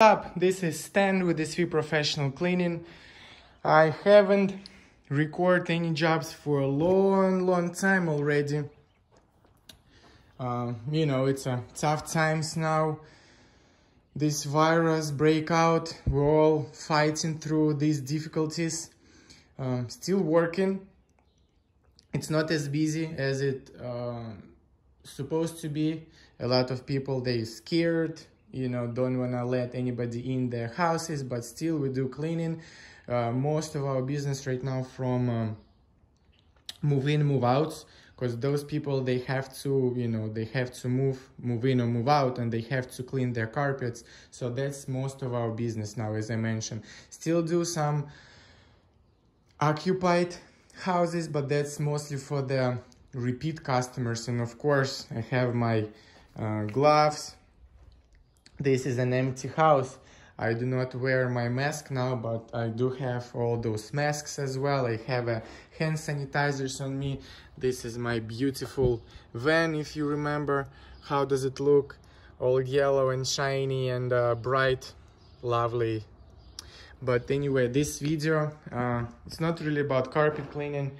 up this is Stan with SV Professional Cleaning. I haven't recorded any jobs for a long long time already. Uh, you know it's a tough times now. This virus breakout we're all fighting through these difficulties. Uh, still working. It's not as busy as it uh, supposed to be. A lot of people they scared you know don't want to let anybody in their houses but still we do cleaning. Uh, most of our business right now from um, move in move outs because those people they have to you know they have to move move in or move out and they have to clean their carpets. So that's most of our business now as i mentioned. Still do some occupied houses but that's mostly for the repeat customers. And of course i have my uh, gloves this is an empty house I do not wear my mask now, but I do have all those masks as well. I have a hand sanitizers on me. This is my beautiful van, if you remember. How does it look? All yellow and shiny and uh, bright, lovely. But anyway, this video, uh, it's not really about carpet cleaning.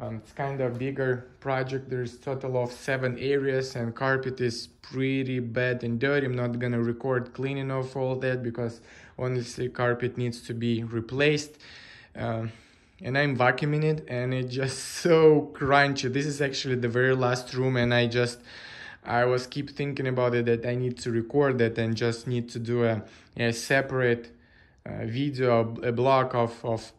Um, it's kind of bigger project. There's total of seven areas and carpet is pretty bad and dirty. I'm not gonna record cleaning of all that because honestly carpet needs to be replaced. Um, and I'm vacuuming it and it's just so crunchy. This is actually the very last room and I just I was keep thinking about it that I need to record that and just need to do a, a separate uh, video, a block of, of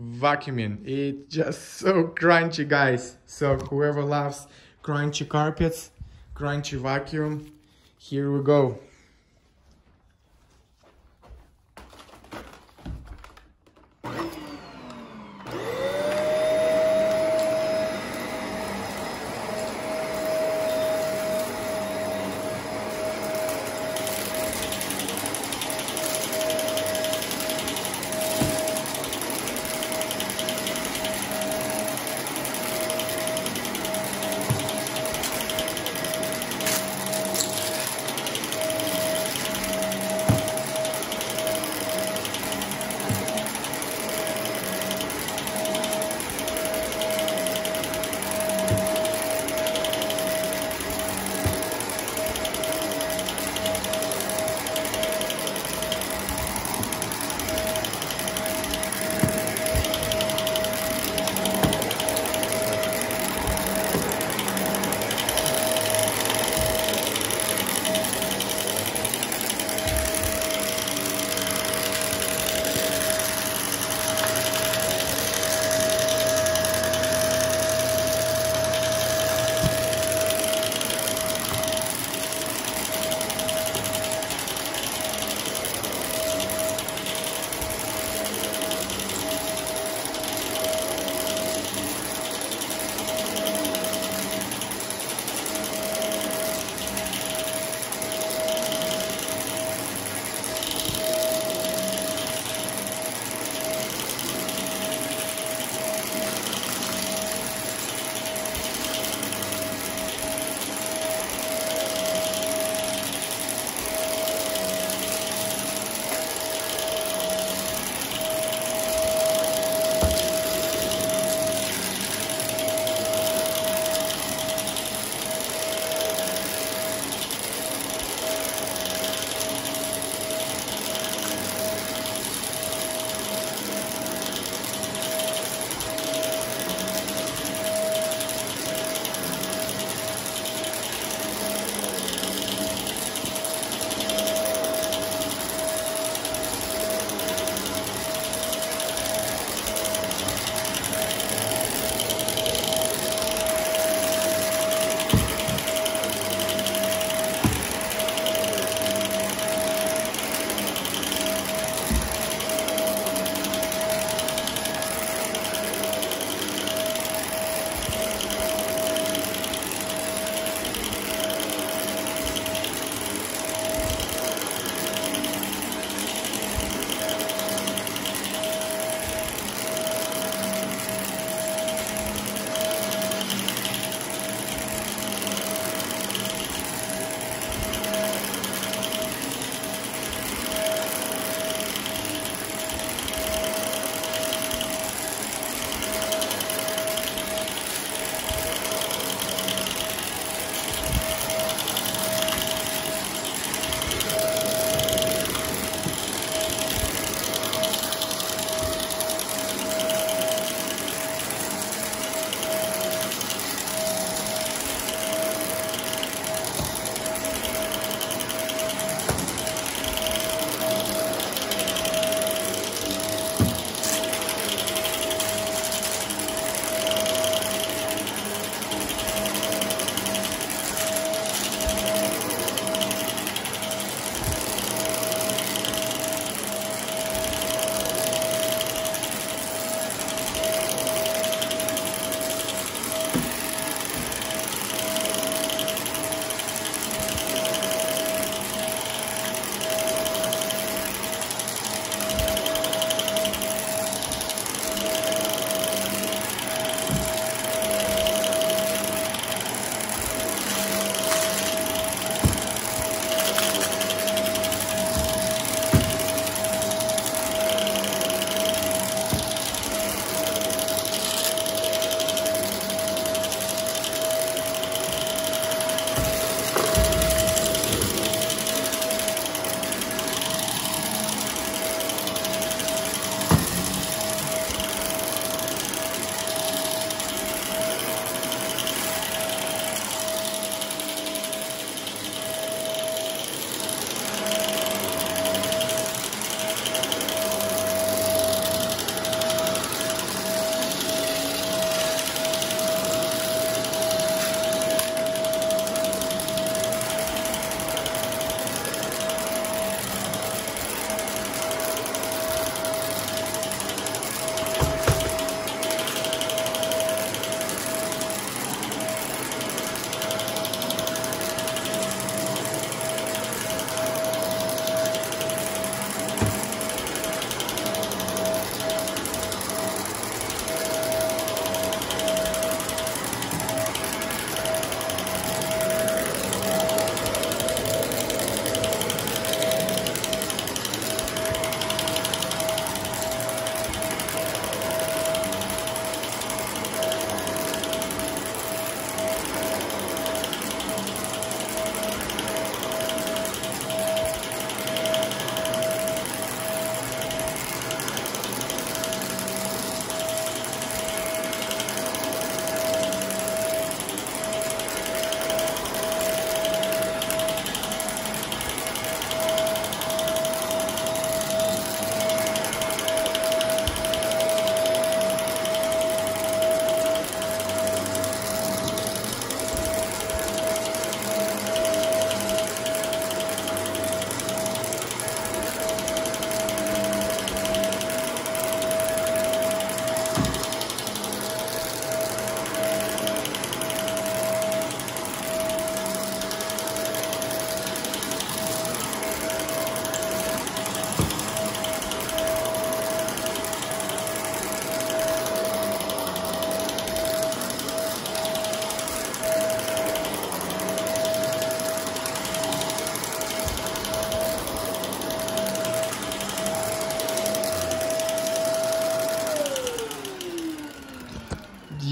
vacuuming it's just so crunchy guys. So whoever loves crunchy carpets crunchy vacuum here we go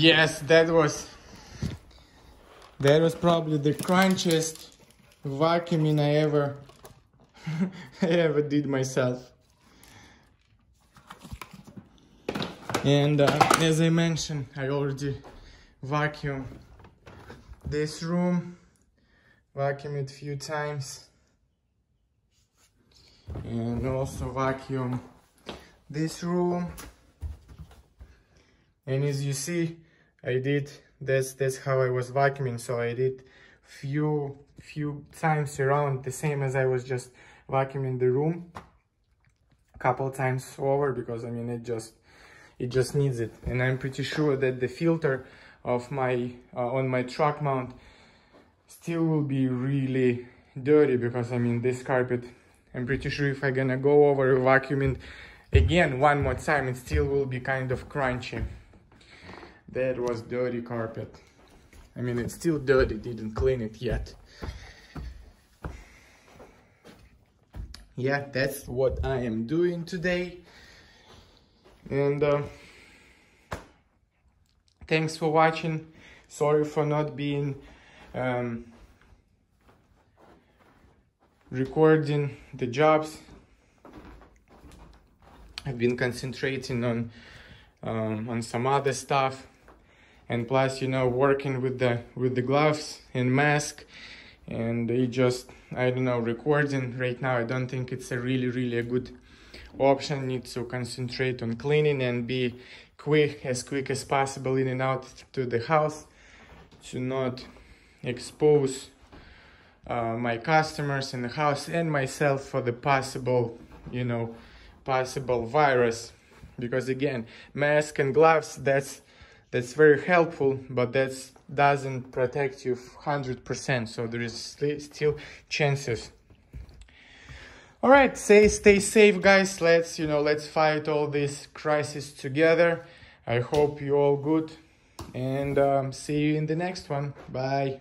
Yes, that was that was probably the crunchiest vacuuming I ever I ever did myself. And uh, as I mentioned, I already vacuum this room, vacuum it a few times, and also vacuum this room. And as you see, I did that's that's how I was vacuuming. So I did few few times around the same as I was just vacuuming the room, a couple times over because I mean it just it just needs it and i'm pretty sure that the filter of my uh, on my truck mount still will be really dirty because i mean this carpet i'm pretty sure if i'm gonna go over vacuuming again one more time it still will be kind of crunchy that was dirty carpet. I mean it's still dirty. Didn't clean it yet. Yeah that's what i am doing today. And uh, thanks for watching. Sorry for not being um, recording the jobs. I've been concentrating on um, on some other stuff and plus you know working with the with the gloves and mask. And it just I don't know recording right now I don't think it's a really really a good option. Need to concentrate on cleaning and be quick as quick as possible in and out to the house to not expose uh, my customers in the house and myself for the possible you know possible virus. Because again mask and gloves that's that's very helpful but that doesn't protect you 100% so there is still chances all right, say stay safe, guys. Let's you know, let's fight all this crisis together. I hope you all good, and um, see you in the next one. Bye.